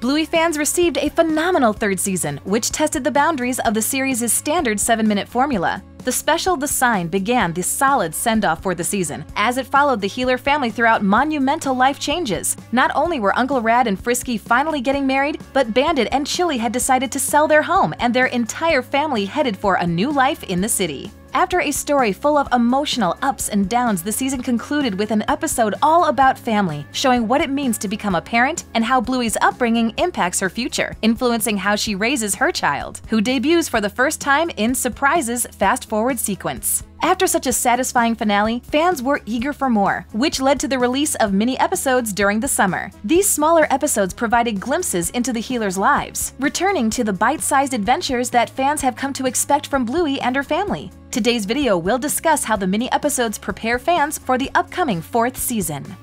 Bluey fans received a phenomenal third season, which tested the boundaries of the series' standard 7 minute formula. The special The Sign began the solid send off for the season, as it followed the Heeler family throughout monumental life changes. Not only were Uncle Rad and Frisky finally getting married, but Bandit and Chilli had decided to sell their home, and their entire family headed for a new life in the city. After a story full of emotional ups and downs, the season concluded with an episode all about family, showing what it means to become a parent and how Bluey's upbringing impacts her future, influencing how she raises her child, who debuts for the first time in Surprises Fast Forward sequence. After such a satisfying finale, fans were eager for more, which led to the release of mini episodes during the summer. These smaller episodes provided glimpses into the Heelers' lives, returning to the bite sized adventures that fans have come to expect from Bluey and her family. Today's video will discuss how the mini episodes prepare fans for the upcoming fourth season.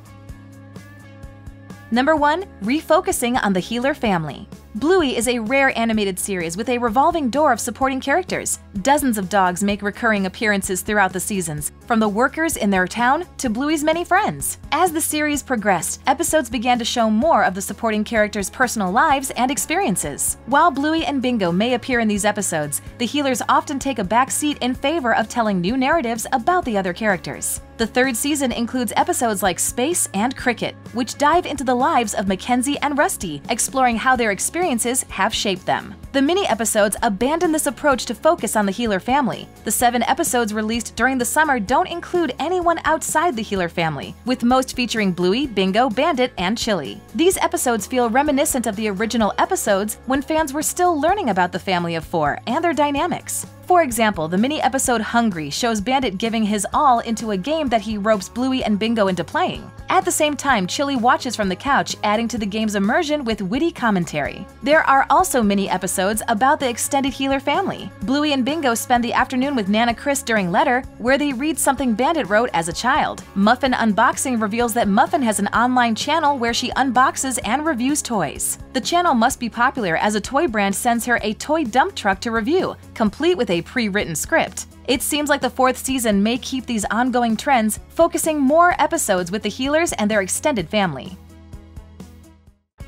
Number 1. Refocusing on the Heeler family. Bluey is a rare animated series with a revolving door of supporting characters. Dozens of dogs make recurring appearances throughout the seasons, from the workers in their town to Bluey's many friends. As the series progressed, episodes began to show more of the supporting characters' personal lives and experiences. While Bluey and Bingo may appear in these episodes, the Heelers often take a back seat in favor of telling new narratives about the other characters. The third season includes episodes like Space and Cricket, which dive into the lives of Mackenzie and Rusty, exploring how their experiences have shaped them. The mini episodes abandon this approach to focus on the Heeler family. The seven episodes released during the summer don't include anyone outside the Heeler family, with most featuring Bluey, Bingo, Bandit, and Chilli. These episodes feel reminiscent of the original episodes when fans were still learning about the family of four and their dynamics. For example, the mini episode Hungry shows Bandit giving his all into a game that he ropes Bluey and Bingo into playing. At the same time, Chilli watches from the couch, adding to the game's immersion with witty commentary. There are also mini episodes about the extended Heeler family. Bluey and Bingo spend the afternoon with Nana Chris during Letter, where they read something Bandit wrote as a child. Muffin Unboxing reveals that Muffin has an online channel where she unboxes and reviews toys. The channel must be popular as a toy brand sends her a toy dump truck to review, complete with a pre-written script. It seems like the fourth season may keep these ongoing trends, focusing more episodes with the Heelers and their extended family.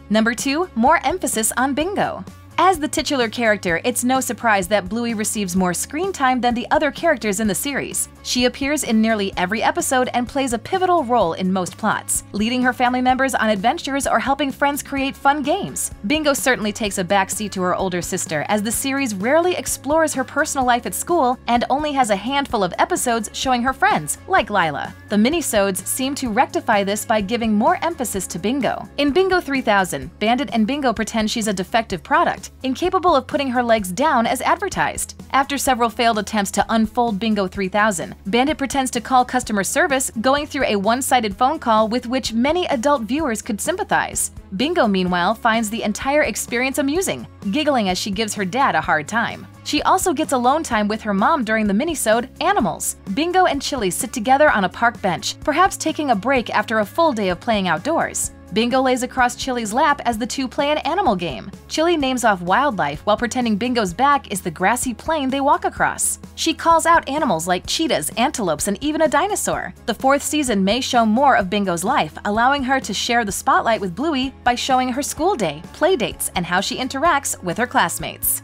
Number 2. More emphasis on Bingo. As the titular character, it's no surprise that Bluey receives more screen time than the other characters in the series. She appears in nearly every episode and plays a pivotal role in most plots, leading her family members on adventures or helping friends create fun games. Bingo certainly takes a backseat to her older sister, as the series rarely explores her personal life at school and only has a handful of episodes showing her friends, like Lila. The minisodes seem to rectify this by giving more emphasis to Bingo. In Bingo 3000, Bandit and Bingo pretend she's a defective product, incapable of putting her legs down as advertised. After several failed attempts to unfold Bingo 3000, Bandit pretends to call customer service, going through a one sided phone call with which many adult viewers could sympathize. Bingo, meanwhile, finds the entire experience amusing, giggling as she gives her dad a hard time. She also gets alone time with her mom during the minisode Animals. Bingo and Chilli sit together on a park bench, perhaps taking a break after a full day of playing outdoors. Bingo lays across Chilli's lap as the two play an animal game. Chilli names off wildlife while pretending Bingo's back is the grassy plain they walk across. She calls out animals like cheetahs, antelopes, and even a dinosaur. The fourth season may show more of Bingo's life, allowing her to share the spotlight with Bluey by showing her school day, play dates, and how she interacts with her classmates.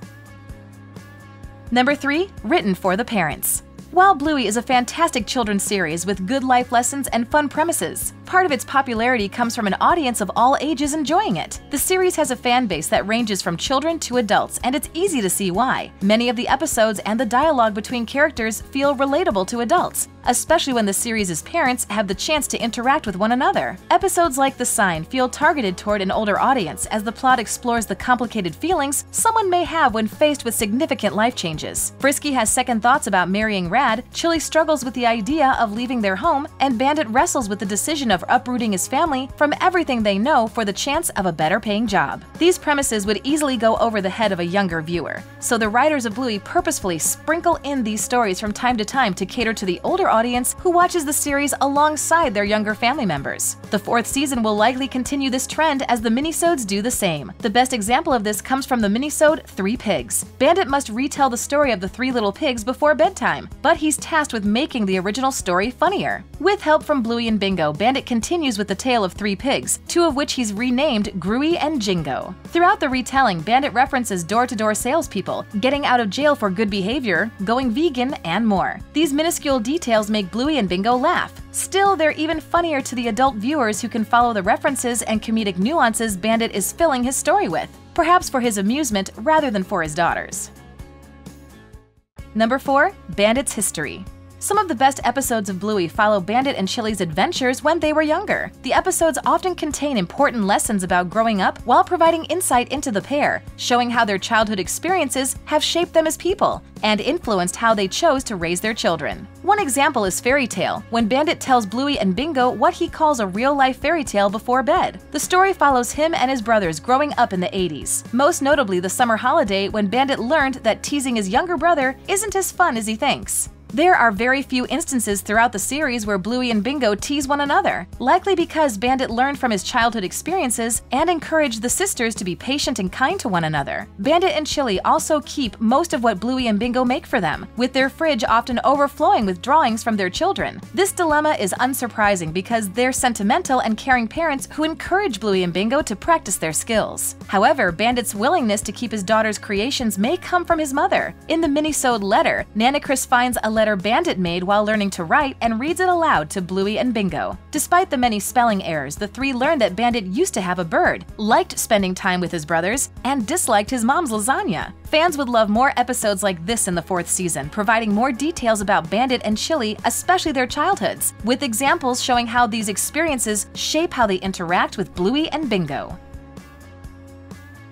Number 3. Written for the parents. While Bluey is a fantastic children's series with good life lessons and fun premises, part of its popularity comes from an audience of all ages enjoying it. The series has a fan base that ranges from children to adults, and it's easy to see why. Many of the episodes and the dialogue between characters feel relatable to adults, especially when the series' parents have the chance to interact with one another. Episodes like The Sign feel targeted toward an older audience as the plot explores the complicated feelings someone may have when faced with significant life changes. Frisky has second thoughts about marrying Rad, Chilli struggles with the idea of leaving their home, and Bandit wrestles with the decision of uprooting his family from everything they know for the chance of a better paying job. These premises would easily go over the head of a younger viewer, so the writers of Bluey purposefully sprinkle in these stories from time to time to cater to the older audience who watches the series alongside their younger family members. The fourth season will likely continue this trend as the minisodes do the same. The best example of this comes from the minisode Three Pigs. Bandit must retell the story of the three little pigs before bedtime, but he's tasked with making the original story funnier. With help from Bluey and Bingo, Bandit continues with the tale of three pigs, two of which he's renamed Gruey and Jingo. Throughout the retelling, Bandit references door-to-door salespeople, getting out of jail for good behavior, going vegan, and more. These minuscule details make Bluey and Bingo laugh. Still, they're even funnier to the adult viewers who can follow the references and comedic nuances Bandit is filling his story with, perhaps for his amusement rather than for his daughters. Number 4. Bandit's History some of the best episodes of Bluey follow Bandit and Chilli's adventures when they were younger. The episodes often contain important lessons about growing up while providing insight into the pair, showing how their childhood experiences have shaped them as people and influenced how they chose to raise their children. One example is Fairy Tale, when Bandit tells Bluey and Bingo what he calls a real-life fairy tale before bed. The story follows him and his brothers growing up in the 80s, most notably the summer holiday when Bandit learned that teasing his younger brother isn't as fun as he thinks. There are very few instances throughout the series where Bluey and Bingo tease one another, likely because Bandit learned from his childhood experiences and encouraged the sisters to be patient and kind to one another. Bandit and Chili also keep most of what Bluey and Bingo make for them, with their fridge often overflowing with drawings from their children. This dilemma is unsurprising because they're sentimental and caring parents who encourage Bluey and Bingo to practice their skills. However, Bandit's willingness to keep his daughter's creations may come from his mother. In the minisode Letter, Nana Chris finds a letter letter Bandit made while learning to write and reads it aloud to Bluey and Bingo. Despite the many spelling errors, the three learn that Bandit used to have a bird, liked spending time with his brothers, and disliked his mom's lasagna. Fans would love more episodes like this in the fourth season, providing more details about Bandit and Chilli, especially their childhoods, with examples showing how these experiences shape how they interact with Bluey and Bingo.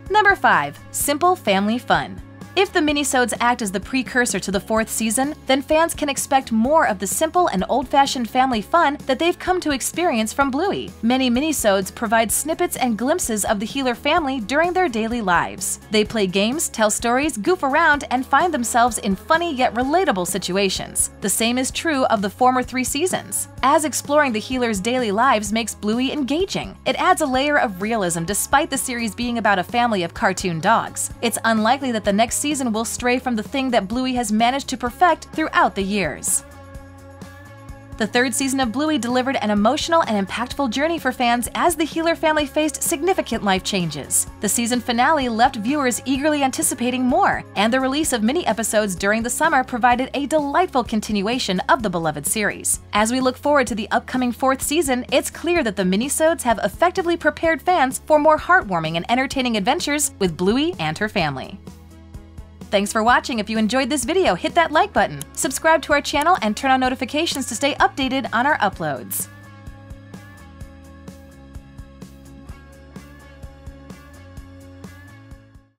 Number 5. Simple Family Fun if the minisodes act as the precursor to the fourth season, then fans can expect more of the simple and old-fashioned family fun that they've come to experience from Bluey. Many minisodes provide snippets and glimpses of the Heeler family during their daily lives. They play games, tell stories, goof around, and find themselves in funny yet relatable situations. The same is true of the former three seasons. As exploring the Heelers' daily lives makes Bluey engaging, it adds a layer of realism despite the series being about a family of cartoon dogs. It's unlikely that the next season will stray from the thing that Bluey has managed to perfect throughout the years. The third season of Bluey delivered an emotional and impactful journey for fans as the Heeler family faced significant life changes. The season finale left viewers eagerly anticipating more, and the release of mini episodes during the summer provided a delightful continuation of the beloved series. As we look forward to the upcoming fourth season, it's clear that the minisodes have effectively prepared fans for more heartwarming and entertaining adventures with Bluey and her family. Thanks for watching. If you enjoyed this video, hit that like button, subscribe to our channel, and turn on notifications to stay updated on our uploads.